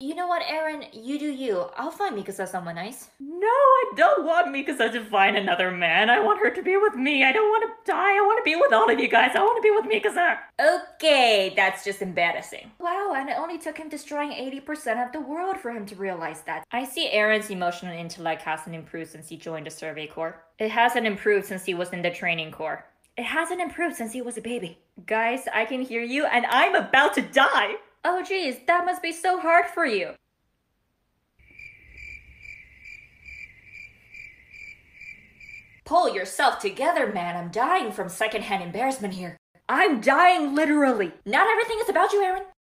You know what, Eren? You do you. I'll find Mikasa someone nice. No, I don't want Mikasa to find another man. I want her to be with me. I don't want to die. I want to be with all of you guys. I want to be with Mikasa. Okay, that's just embarrassing. Wow, and it only took him destroying 80% of the world for him to realize that. I see Eren's emotional intellect hasn't improved since he joined the Survey Corps. It hasn't improved since he was in the Training Corps. It hasn't improved since he was a baby. Guys, I can hear you, and I'm about to die. Oh geez, that must be so hard for you. Pull yourself together, man. I'm dying from secondhand embarrassment here. I'm dying literally. Not everything is about you, Eren.